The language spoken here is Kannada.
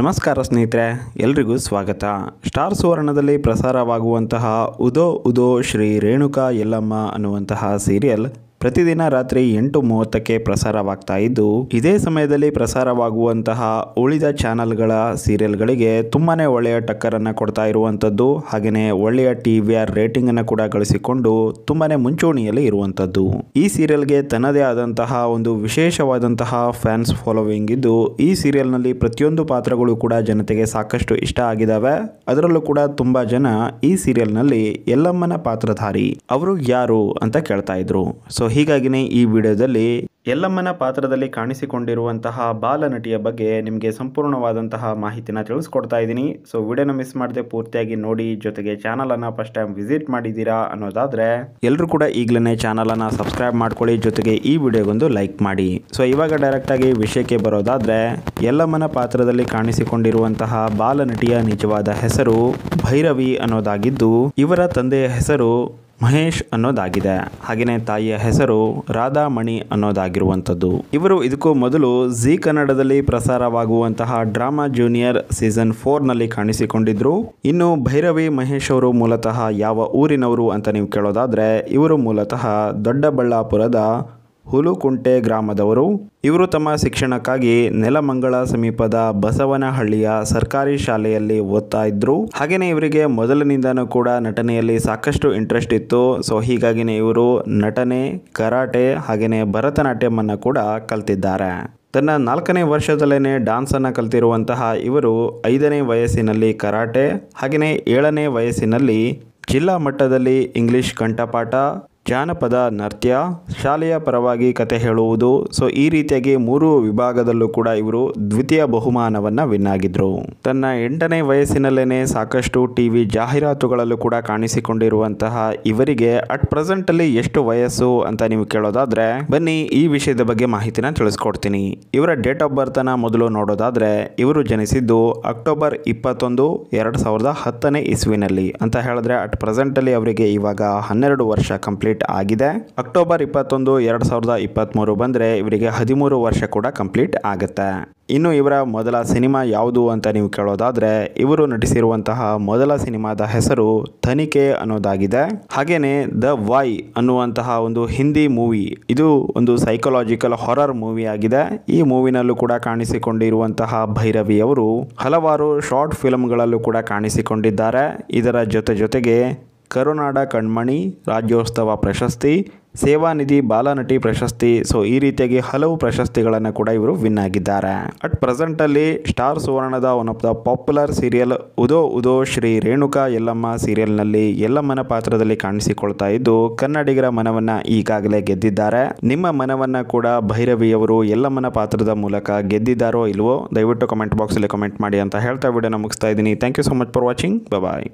ನಮಸ್ಕಾರ ಸ್ನೇಹಿತರೆ ಎಲ್ರಿಗೂ ಸ್ವಾಗತ. ಸ್ಟಾರ್ ಸುವರ್ಣದಲ್ಲಿ ಪ್ರಸಾರವಾಗುವಂತಹ ಉದೋ ಉದೋ ಶ್ರೀ ರೇಣುಕಾ ಯಲ್ಲಮ್ಮ ಅನ್ನುವಂತಹ ಸೀರಿಯಲ್ ಪ್ರತಿದಿನ ರಾತ್ರಿ ಎಂಟು ಮೂವತ್ತಕ್ಕೆ ಪ್ರಸಾರವಾಗ್ತಾ ಇದ್ದು, ಇದೇ ಸಮಯದಲ್ಲಿ ಪ್ರಸಾರವಾಗುವಂತಹ ಉಳಿದ ಚಾನೆಲ್ಗಳ ಸೀರಿಯಲ್ಗಳಿಗೆ ತುಂಬಾನೇ ಒಳ್ಳೆಯ ಟಕ್ಕರನ್ನು ಕೊಡ್ತಾ ಇರುವಂಥದ್ದು ಹಾಗೆಯೇ ಒಳ್ಳೆಯ ಟಿ ವಿ ಆರ್ ರೇಟಿಂಗ್ ಅನ್ನು ಕೂಡ ಗಳಿಸಿಕೊಂಡು ತುಂಬಾನೇ ಮುಂಚೂಣಿಯಲ್ಲಿ ಇರುವಂಥದ್ದು. ಈ ಸೀರಿಯಲ್ಗೆ ತನ್ನದೇ ಆದಂತಹ ಒಂದು ವಿಶೇಷವಾದಂತಹ ಫ್ಯಾನ್ಸ್ ಫಾಲೋವಿಂಗ್ ಇದ್ದು, ಈ ಸೀರಿಯಲ್ನಲ್ಲಿ ಪ್ರತಿಯೊಂದು ಪಾತ್ರಗಳು ಕೂಡ ಜನತೆಗೆ ಸಾಕಷ್ಟು ಇಷ್ಟ ಆಗಿದಾವೆ. ಅದರಲ್ಲೂ ಕೂಡ ತುಂಬಾ ಜನ ಈ ಸೀರಿಯಲ್ನಲ್ಲಿ ಯಲ್ಲಮ್ಮನ ಪಾತ್ರಧಾರಿ, ಅವರು ಯಾರು ಅಂತ ಕೇಳ್ತಾ ಇದ್ರು. ಸೊ ಹೀಗಾಗಿನೇ ಈ ವಿಡಿಯೋದಲ್ಲಿ ಯಲ್ಲಮ್ಮನ ಪಾತ್ರದಲ್ಲಿ ಕಾಣಿಸಿಕೊಂಡಿರುವಂತಹ ಬಾಲನಟಿಯ ಬಗ್ಗೆ ನಿಮಗೆ ಸಂಪೂರ್ಣವಾದಂತಹ ಮಾಹಿತಿನ ತಿಳಿಸ್ಕೊಡ್ತಾ ಇದ್ದೀನಿ. ಸೊ ವಿಡಿಯೋನ ಮಿಸ್ ಮಾಡದೆ ಪೂರ್ತಿಯಾಗಿ ನೋಡಿ, ಜೊತೆಗೆ ಚಾನಲ್ ಅನ್ನ ಫಸ್ಟ್ ಟೈಮ್ ವಿಸಿಟ್ ಮಾಡಿದ್ದೀರಾ ಅನ್ನೋದಾದ್ರೆ ಎಲ್ಲರೂ ಕೂಡ ಈಗಲೇ ಚಾನಲ್ ಅನ್ನ ಸಬ್ಸ್ಕ್ರೈಬ್ ಮಾಡ್ಕೊಳ್ಳಿ, ಜೊತೆಗೆ ಈ ವಿಡಿಯೋಗೊಂದು ಲೈಕ್ ಮಾಡಿ. ಸೊ ಇವಾಗ ಡೈರೆಕ್ಟ್ ಆಗಿ ವಿಷಯಕ್ಕೆ ಬರೋದಾದ್ರೆ, ಯಲ್ಲಮ್ಮನ ಪಾತ್ರದಲ್ಲಿ ಕಾಣಿಸಿಕೊಂಡಿರುವಂತಹ ಬಾಲನಟಿಯ ನಿಜವಾದ ಹೆಸರು ಭೈರವಿ ಅನ್ನೋದಾಗಿದ್ದು, ಇವರ ತಂದೆಯ ಹೆಸರು ಮಹೇಶ್ ಅನ್ನೋದಾಗಿದೆ. ಹಾಗೆಯೇ ತಾಯಿಯ ಹೆಸರು ರಾಧಾಮಣಿ ಅನ್ನೋದಾಗಿರುವಂಥದ್ದು. ಇವರು ಇದಕ್ಕೂ ಮೊದಲು ಜಿ ಕನ್ನಡದಲ್ಲಿ ಪ್ರಸಾರವಾಗುವಂತಹ ಡ್ರಾಮಾ ಜೂನಿಯರ್ ಸೀಸನ್ ಫೋರ್ನಲ್ಲಿ ಕಾಣಿಸಿಕೊಂಡಿದ್ರು. ಇನ್ನು ಭೈರವಿ ಮಹೇಶ್ ಅವರು ಮೂಲತಃ ಯಾವ ಊರಿನವರು ಅಂತ ನೀವು ಕೇಳೋದಾದ್ರೆ ಇವರು ಮೂಲತಃ ದೊಡ್ಡಬಳ್ಳಾಪುರದ ಹುಲುಕುಂಟೆ ಗ್ರಾಮದವರು, ಇವರು ತಮ್ಮ ಶಿಕ್ಷಣಕ್ಕಾಗಿ ನೆಲಮಂಗಳ ಸಮೀಪದ ಬಸವನಹಳ್ಳಿಯ ಸರ್ಕಾರಿ ಶಾಲೆಯಲ್ಲಿ ಓದ್ತಾ ಇದ್ರು. ಹಾಗೇನೆ ಇವರಿಗೆ ಮೊದಲಿನಿಂದನೂ ಕೂಡ ನಟನೆಯಲ್ಲಿ ಸಾಕಷ್ಟು ಇಂಟ್ರೆಸ್ಟ್ ಇತ್ತು. ಸೊ ಹೀಗಾಗಿನೇ ಇವರು ನಟನೆ, ಕರಾಟೆ, ಹಾಗೇನೆ ಭರತನಾಟ್ಯಮನ್ನು ಕೂಡ ಕಲ್ತಿದ್ದಾರೆ. ತನ್ನ ನಾಲ್ಕನೇ ವರ್ಷದಲ್ಲೇ ಡ್ಯಾನ್ಸ್ ಅನ್ನ ಕಲ್ತಿರುವಂತಹ ಇವರು ಐದನೇ ವಯಸ್ಸಿನಲ್ಲಿ ಕರಾಟೆ ಹಾಗೆಯೇ ಏಳನೇ ವಯಸ್ಸಿನಲ್ಲಿ ಜಿಲ್ಲಾ ಮಟ್ಟದಲ್ಲಿ ಇಂಗ್ಲಿಷ್ ಕಂಠಪಾಠ ಜಾನಪದ, ನೃತ್ಯ, ಶಾಲೆಯ ಪರವಾಗಿ ಕತೆ ಹೇಳುವುದು. ಸೊ ಈ ರೀತಿಯಾಗಿ ಮೂರು ವಿಭಾಗದಲ್ಲೂ ಕೂಡ ಇವರು ದ್ವಿತೀಯ ಬಹುಮಾನವನ್ನ ವಿನ್ ಆಗಿದ್ರು. ತನ್ನ ಎಂಟನೇ ವಯಸ್ಸಿನಲ್ಲೇನೆ ಸಾಕಷ್ಟು ಟಿವಿ ಜಾಹೀರಾತುಗಳಲ್ಲೂ ಕೂಡ ಕಾಣಿಸಿಕೊಂಡಿರುವಂತಹ ಇವರಿಗೆ ಅಟ್ ಪ್ರೆಸೆಂಟ್ ಅಲ್ಲಿ ಎಷ್ಟು ವಯಸ್ಸು ಅಂತ ನೀವು ಕೇಳೋದಾದ್ರೆ, ಬನ್ನಿ ಈ ವಿಷಯದ ಬಗ್ಗೆ ಮಾಹಿತಿನ ತಿಳಿಸ್ಕೊಡ್ತೀನಿ. ಇವರ ಡೇಟ್ ಆಫ್ ಬರ್ತ್ ಅನ್ನ ಮೊದಲು ನೋಡೋದಾದ್ರೆ, ಇವರು ಜನಿಸಿದ್ದು ಅಕ್ಟೋಬರ್ ಇಪ್ಪತ್ತೊಂದು, ಎರಡು ಸಾವಿರದ ಹತ್ತನೇ ಇಸ್ವಿನಲ್ಲಿ. ಅಂತ ಹೇಳಿದ್ರೆ ಅಟ್ ಪ್ರೆಸೆಂಟ್ ಅಲ್ಲಿ ಅವರಿಗೆ ಇವಾಗ ಹನ್ನೆರಡು ವರ್ಷ ಕಂಪ್ಲೀಟ್ ಆಗಿದೆ. ಅಕ್ಟೋಬರ್ ಇಪ್ಪತ್ತೊಂದು, ಎರಡ್ ಸಾವಿರದ ಇಪ್ಪತ್ತ್ಮೂರು ಬಂದರೆ ಇವರಿಗೆ ಹದಿಮೂರು ವರ್ಷ ಕೂಡ ಕಂಪ್ಲೀಟ್ ಆಗುತ್ತೆ. ಇನ್ನು ಇವರ ಮೊದಲ ಸಿನಿಮಾ ಯಾವುದು ಅಂತ ನೀವು ಕೇಳೋದಾದ್ರೆ, ಇವರು ನಟಿಸಿರುವಂತಹ ಮೊದಲ ಸಿನಿಮಾದ ಹೆಸರು ತನಿಖೆ ಅನ್ನೋದಾಗಿದೆ. ಹಾಗೇನೆ ದ ವೈ ಅನ್ನುವಂತಹ ಒಂದು ಹಿಂದಿ ಮೂವಿ, ಇದು ಒಂದು ಸೈಕಲಾಜಿಕಲ್ ಹಾರರ್ ಮೂವಿ ಆಗಿದೆ. ಈ ಮೂವಿನಲ್ಲೂ ಕೂಡ ಕಾಣಿಸಿಕೊಂಡಿರುವಂತಹ ಭೈರವಿ ಅವರು ಹಲವಾರು ಶಾರ್ಟ್ ಫಿಲ್ಮ್ಗಳಲ್ಲೂ ಕೂಡ ಕಾಣಿಸಿಕೊಂಡಿದ್ದಾರೆ. ಇದರ ಜೊತೆ ಜೊತೆಗೆ ಕರುನಾಡ ಕಣ್ಮಣಿ, ರಾಜ್ಯೋತ್ಸವ ಪ್ರಶಸ್ತಿ, ಸೇವಾನಿಧಿ ಬಾಲನಟಿ ಪ್ರಶಸ್ತಿ. ಸೊ ಈ ರೀತಿಯಾಗಿ ಹಲವು ಪ್ರಶಸ್ತಿಗಳನ್ನು ಕೂಡ ಇವರು ವಿನ್ ಆಗಿದ್ದಾರೆ. ಅಟ್ ಪ್ರೆಸೆಂಟ್ ಅಲ್ಲಿ Star ಸುವರ್ಣದ one of the popular serial Udho Udho Shri Renuka Yellamma ಸೀರಿಯಲ್ನಲ್ಲಿ ಯಲ್ಲಮ್ಮನ ಪಾತ್ರದಲ್ಲಿ ಕಾಣಿಸಿಕೊಳ್ತಾ ಇದ್ದು, ಕನ್ನಡಿಗರ ಮನವನ್ನ ಈಗಾಗಲೇ ಗೆದ್ದಿದ್ದಾರೆ. ನಿಮ್ಮ ಮನವನ್ನ ಕೂಡ ಭೈರವಿಯವರು ಯಲ್ಲಮ್ಮನ ಪಾತ್ರದ ಮೂಲಕ ಗೆದ್ದಿದ್ದಾರೋ ಇಲ್ವೋ, ದಯವಿಟ್ಟು ಕಮೆಂಟ್ ಬಾಕ್ಸಲ್ಲಿ ಕಮೆಂಟ್ ಮಾಡಿ ಅಂತ ಹೇಳ್ತಾ ವಿಡಿಯೋನ ಮುಗಿಸ್ತಾ ಇದ್ದೀನಿ. Thank you so much for watching bye